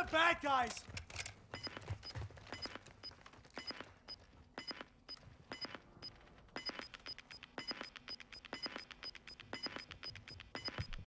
The bad guys!